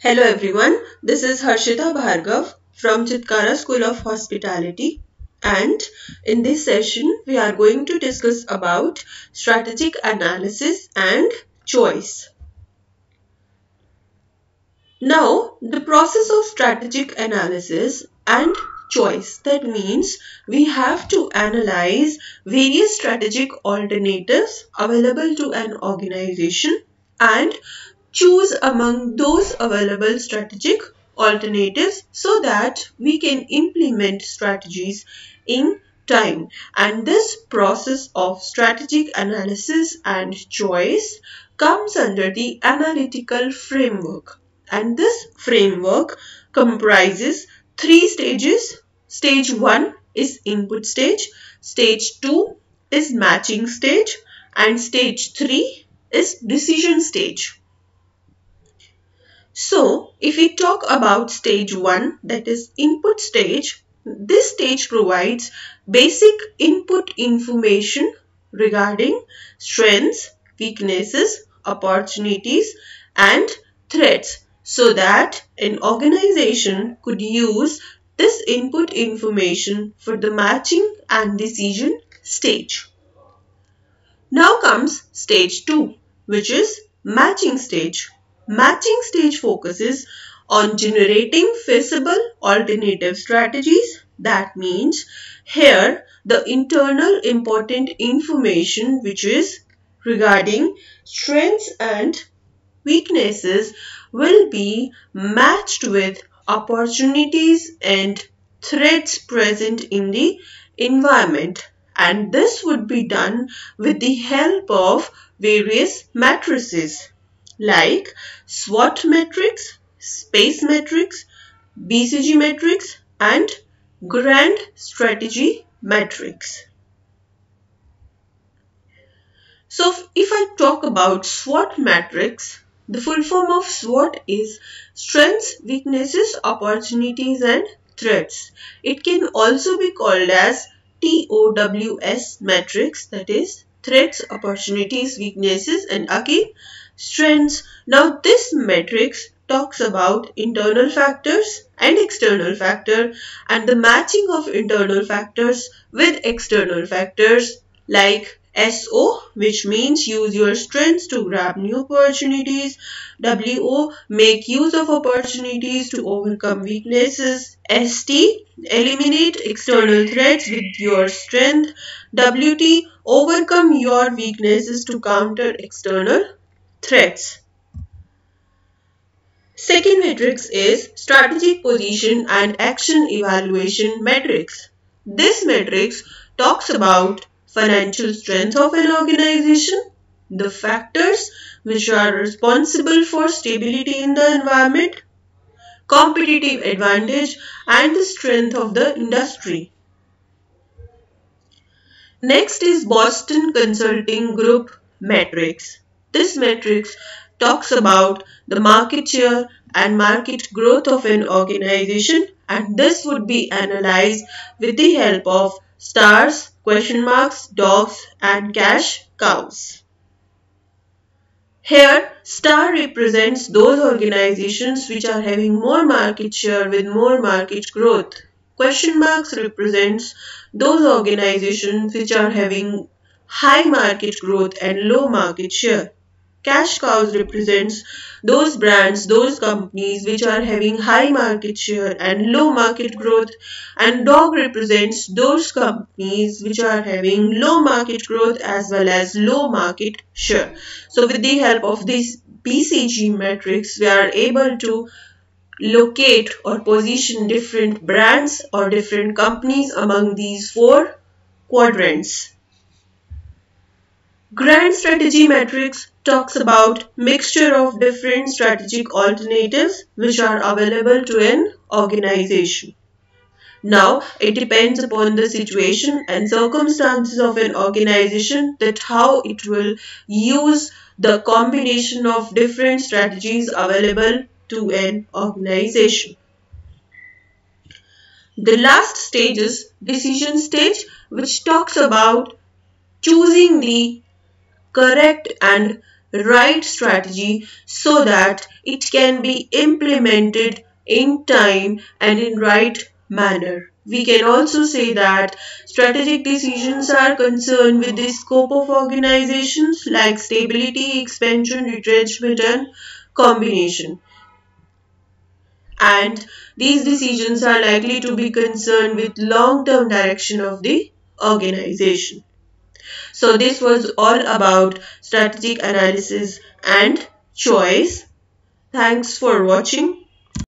Hello everyone, this is Harshita Bhargave from Chitkara School of Hospitality and in this session we are going to discuss about strategic analysis and choice. Now the process of strategic analysis and choice that means we have to analyze various strategic alternatives available to an organization and choose among those available strategic alternatives so that we can implement strategies in time. And this process of strategic analysis and choice comes under the analytical framework. And this framework comprises three stages. Stage 1 is input stage, stage 2 is matching stage and stage 3 is decision stage. So, if we talk about stage 1 that is input stage, this stage provides basic input information regarding strengths, weaknesses, opportunities and threats so that an organization could use this input information for the matching and decision stage. Now comes stage 2 which is matching stage. Matching stage focuses on generating feasible alternative strategies. That means here the internal important information which is regarding strengths and weaknesses will be matched with opportunities and threats present in the environment and this would be done with the help of various matrices like SWOT matrix, space matrix, BCG matrix and grand strategy matrix. So if I talk about SWOT matrix, the full form of SWOT is strengths, weaknesses, opportunities and threats. It can also be called as TOWS matrix that is threats, opportunities, weaknesses and again strengths. Now this matrix talks about internal factors and external factor and the matching of internal factors with external factors like SO which means use your strengths to grab new opportunities. WO make use of opportunities to overcome weaknesses. ST eliminate external threats with your strength. WT overcome your weaknesses to counter external threats. Second matrix is strategic position and action evaluation matrix. This matrix talks about financial strength of an organization, the factors which are responsible for stability in the environment, competitive advantage and the strength of the industry. Next is Boston Consulting Group matrix. This matrix talks about the market share and market growth of an organization and this would be analyzed with the help of stars, question marks, dogs and cash cows. Here, star represents those organizations which are having more market share with more market growth. Question marks represents those organizations which are having high market growth and low market share. Cash cows represents those brands, those companies which are having high market share and low market growth and dog represents those companies which are having low market growth as well as low market share. So with the help of this BCG matrix, we are able to locate or position different brands or different companies among these four quadrants. Grand strategy matrix talks about mixture of different strategic alternatives which are available to an organization. Now, it depends upon the situation and circumstances of an organization that how it will use the combination of different strategies available to an organization. The last stage is decision stage which talks about choosing the correct and right strategy so that it can be implemented in time and in right manner. We can also say that strategic decisions are concerned with the scope of organizations like stability, expansion, retrenchment and combination. And these decisions are likely to be concerned with long-term direction of the organization. So this was all about strategic analysis and choice. Thanks for watching.